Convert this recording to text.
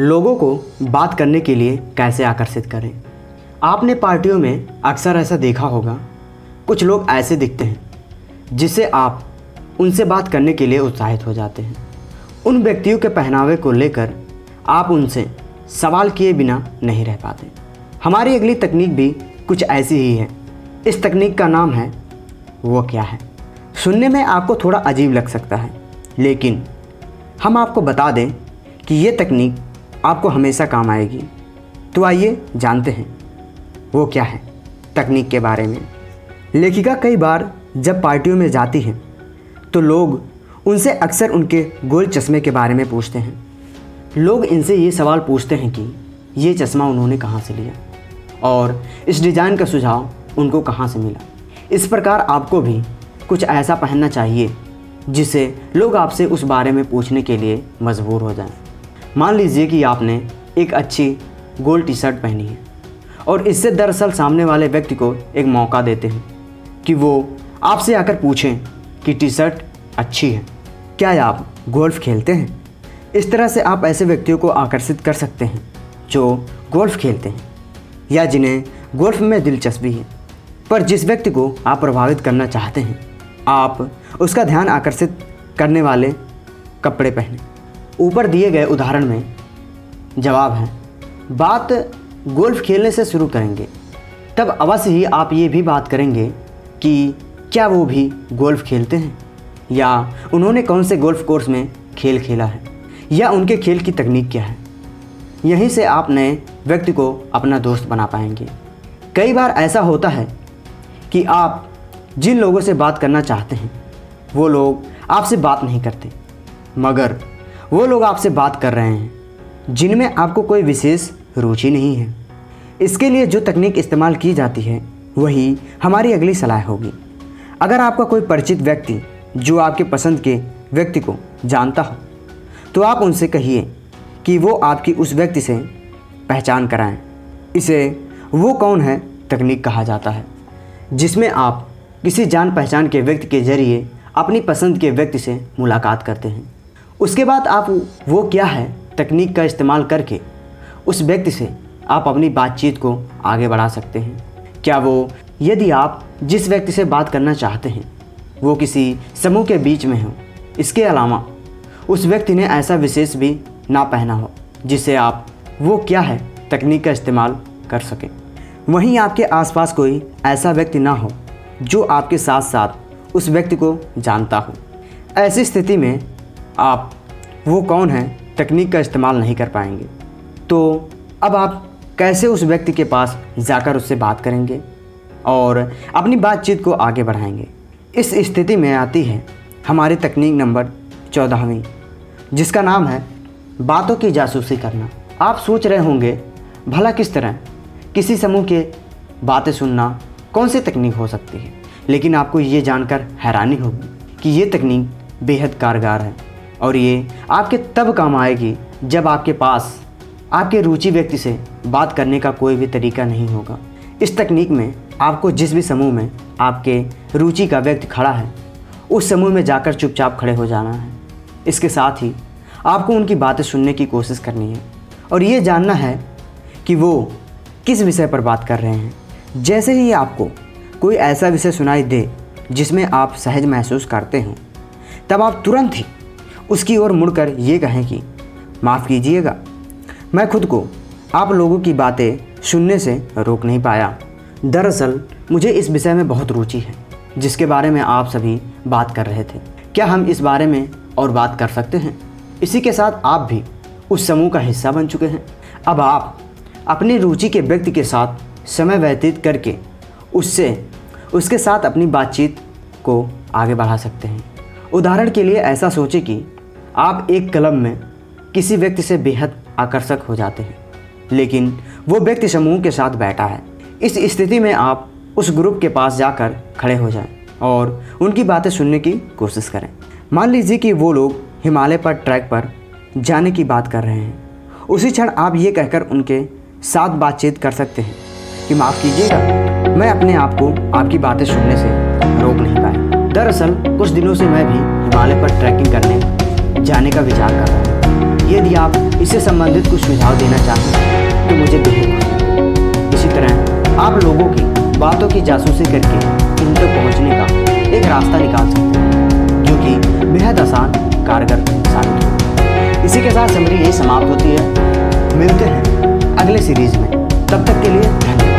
लोगों को बात करने के लिए कैसे आकर्षित करें? आपने पार्टियों में अक्सर ऐसा देखा होगा, कुछ लोग ऐसे दिखते हैं, जिससे आप उनसे बात करने के लिए उत्साहित हो जाते हैं। उन व्यक्तियों के पहनावे को लेकर आप उनसे सवाल किए बिना नहीं रह पाते। हमारी अगली तकनीक भी कुछ ऐसी ही है। इस तकनीक का नाम है, वो क्या है? सुनने में आपको थोड़ा अजीब लग सकता है, लेकिन हम आपको बता दें कि ये तकनीक आपको हमेशा काम आएगी। तो आइए जानते हैं वो क्या है तकनीक के बारे में। लेखिका कई बार जब पार्टियों में जाती हैं तो लोग उनसे अक्सर उनके गोल चश्मे के बारे में पूछते हैं। लोग इनसे ये सवाल पूछते हैं कि ये चश्मा उन्होंने कहाँ से लिया? और इस डिज़ाइन का सुझाव उनको कहाँ से मिला? इस प्रकार आपको भी कुछ ऐसा पहनना चाहिए जिससे लोग आपसे उस बारे में पूछने के लिए मजबूर हो जाएँ। मान लीजिए कि आपने एक अच्छी गोल टी शर्ट पहनी है और इससे दरअसल सामने वाले व्यक्ति को एक मौका देते हैं कि वो आपसे आकर पूछें कि टी शर्ट अच्छी है। क्या आप गोल्फ खेलते हैं? इस तरह से आप ऐसे व्यक्तियों को आकर्षित कर सकते हैं जो गोल्फ खेलते हैं या जिन्हें गोल्फ में दिलचस्पी है। पर जिस व्यक्ति को आप प्रभावित करना चाहते हैं, आप उसका ध्यान आकर्षित करने वाले कपड़े पहने। ऊपर दिए गए उदाहरण में जवाब है, बात गोल्फ खेलने से शुरू करेंगे। तब अवश्य ही आप ये भी बात करेंगे कि क्या वो भी गोल्फ खेलते हैं? या उन्होंने कौन से गोल्फ कोर्स में खेल खेला है? या उनके खेल की तकनीक क्या है? यहीं से आप नए व्यक्ति को अपना दोस्त बना पाएँगे। कई बार ऐसा होता है कि आप जिन लोगों से बात करना चाहते हैं, वो लोग आपसे बात नहीं करते, मगर वो लोग आपसे बात कर रहे हैं, जिनमें आपको कोई विशेष रुचि नहीं है। इसके लिए जो तकनीक इस्तेमाल की जाती है, वही हमारी अगली सलाह होगी। अगर आपका कोई परिचित व्यक्ति, जो आपके पसंद के व्यक्ति को जानता हो तो आप उनसे कहिए कि वो आपकी उस व्यक्ति से पहचान कराएँ। इसे वो कौन है तकनीक कहा जाता है, जिसमें आप किसी जान पहचान के व्यक्ति के ज़रिए अपनी पसंद के व्यक्ति से मुलाकात करते हैं। उसके बाद आप वो क्या है तकनीक का इस्तेमाल करके उस व्यक्ति से आप अपनी बातचीत को आगे बढ़ा सकते हैं। क्या वो, यदि आप जिस व्यक्ति से बात करना चाहते हैं, वो किसी समूह के बीच में हो, इसके अलावा उस व्यक्ति ने ऐसा विशेष भी ना पहना हो, जिससे आप वो क्या है तकनीक का इस्तेमाल कर सकें। वहीं आपके आसपास कोई ऐसा व्यक्ति ना हो, जो आपके साथ साथ उस व्यक्ति को जानता हो। ऐसी स्थिति में आप, वो कौन है तकनीक का इस्तेमाल नहीं कर पाएँगे। तो अब आप कैसे उस व्यक्ति के पास जाकर उससे बात करेंगे और अपनी बातचीत को आगे बढ़ाएँगे? इस स्थिति में आती है हमारी तकनीक नंबर चौदहवीं, जिसका नाम है बातों की जासूसी करना। आप सोच रहे होंगे, भला किस तरह किसी समूह के बातें सुनना कौन सी तकनीक हो सकती है? लेकिन आपको ये जानकर हैरानी होगी कि ये तकनीक बेहद कारगर है। और ये आपके तब काम आएगी जब आपके पास, आपके रुचि व्यक्ति से बात करने का कोई भी तरीका नहीं होगा। इस तकनीक में आपको जिस भी समूह में आपके रुचि का व्यक्ति खड़ा है, उस समूह में जाकर चुपचाप खड़े हो जाना है। इसके साथ ही आपको उनकी बातें सुनने की कोशिश करनी है और ये जानना है कि वो किस विषय पर बात कर रहे हैं। जैसे ही आपको कोई ऐसा विषय सुनाई दे जिसमें आप सहज महसूस करते हो, तब आप तुरंत ही उसकी ओर मुड़कर ये कहें कि, माफ़ कीजिएगा, मैं खुद को आप लोगों की बातें सुनने से रोक नहीं पाया। दरअसल, मुझे इस विषय में बहुत रुचि है, जिसके बारे में आप सभी बात कर रहे थे। क्या हम इस बारे में और बात कर सकते हैं? इसी के साथ आप भी उस समूह का हिस्सा बन चुके हैं। अब आप अपनी रुचि के व्यक्ति के साथ समय व्यतीत करके उससे, उसके साथ अपनी बातचीत को आगे बढ़ा सकते हैं। उदाहरण के लिए ऐसा सोचें कि आप एक कलम में किसी व्यक्ति से बेहद आकर्षक हो जाते हैं। लेकिन वो व्यक्ति समूह के साथ बैठा है। इस स्थिति में आप उस ग्रुप के पास जाकर खड़े हो जाएँ और उनकी बातें सुनने की कोशिश करें। मान लीजिए कि वो लोग हिमालय पर ट्रैक पर जाने की बात कर रहे हैं। उसी क्षण आप ये कहकर उनके साथ बातचीत कर सकते हैं कि माफ़ कीजिएगा, मैं अपने आप को आपकी बातें सुनने से रोक नहीं पाया। दरअसल, कुछ दिनों से मैं भी हिमालय पर ट्रैकिंग करने जाने का विचार कर रहा हूँ। यदि आप इससे संबंधित कुछ सुझाव देना चाहते हैं तो मुझे बेहद इसी तरह, आप लोगों की बातों की जासूसी करके इन तक पहुँचने का एक रास्ता निकाल सकते हैं, जो कि बेहद आसान, कारगर साबित हो। इसी के साथ समरी यही समाप्त होती है। मिलते हैं अगले सीरीज़ में। तब तक के लिए धन्यवाद।